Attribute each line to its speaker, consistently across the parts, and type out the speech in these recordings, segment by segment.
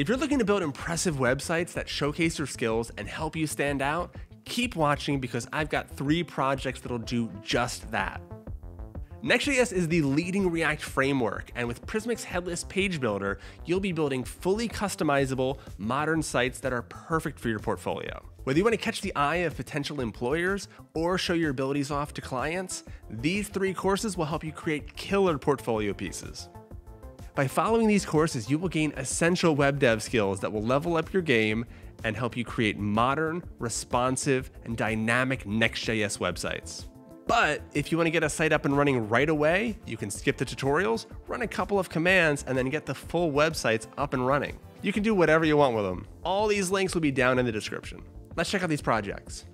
Speaker 1: If you're looking to build impressive websites that showcase your skills and help you stand out, keep watching because I've got three projects that'll do just that. Next.js is the leading React framework, and with Prismic's headless page builder, you'll be building fully customizable, modern sites that are perfect for your portfolio. Whether you want to catch the eye of potential employers or show your abilities off to clients, these three courses will help you create killer portfolio pieces. By following these courses, you will gain essential web dev skills that will level up your game and help you create modern, responsive, and dynamic Next.js websites. But if you want to get a site up and running right away, you can skip the tutorials, run a couple of commands, and then get the full websites up and running. You can do whatever you want with them. All these links will be down in the description. Let's check out these projects.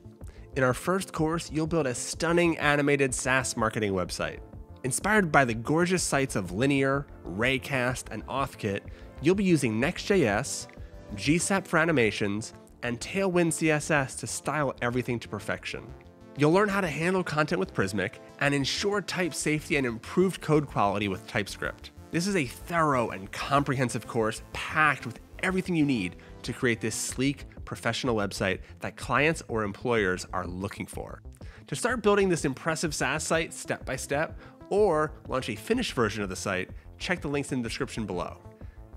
Speaker 1: In our first course, you'll build a stunning animated SaaS marketing website. Inspired by the gorgeous sites of Linear, Raycast, and Authkit, you'll be using Next.js, GSAP for animations, and Tailwind CSS to style everything to perfection. You'll learn how to handle content with Prismic and ensure type safety and improved code quality with TypeScript. This is a thorough and comprehensive course packed with everything you need to create this sleek, professional website that clients or employers are looking for. To start building this impressive SaaS site step by step, or launch a finished version of the site, check the links in the description below.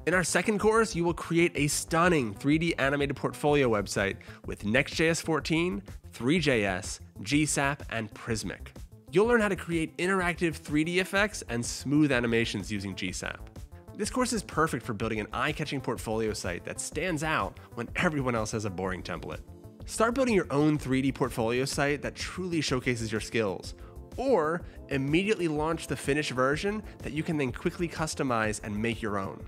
Speaker 1: In our second course, you will create a stunning 3D animated portfolio website with Next.js 14, Three.js, GSAP, and Prismic. You'll learn how to create interactive 3D effects and smooth animations using GSAP. This course is perfect for building an eye-catching portfolio site that stands out when everyone else has a boring template. Start building your own 3D portfolio site that truly showcases your skills, or immediately launch the finished version that you can then quickly customize and make your own.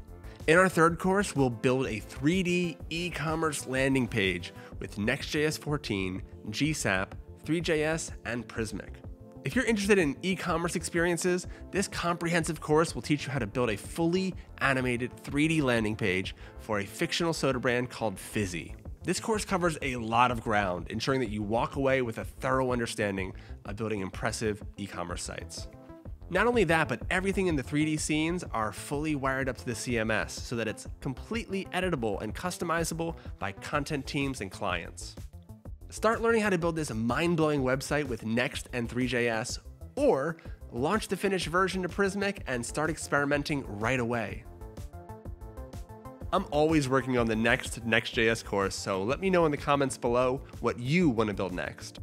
Speaker 1: In our third course, we'll build a 3D e-commerce landing page with Next.js 14, GSAP, Three.js, and Prismic. If you're interested in e-commerce experiences, this comprehensive course will teach you how to build a fully animated 3D landing page for a fictional soda brand called Fizzi. This course covers a lot of ground, ensuring that you walk away with a thorough understanding of building impressive e-commerce sites. Not only that, but everything in the 3D scenes are fully wired up to the CMS so that it's completely editable and customizable by content teams and clients. Start learning how to build this mind-blowing website with Next and Three.js, or launch the finished version to Prismic and start experimenting right away. I'm always working on the next Next.js course, so let me know in the comments below what you want to build next.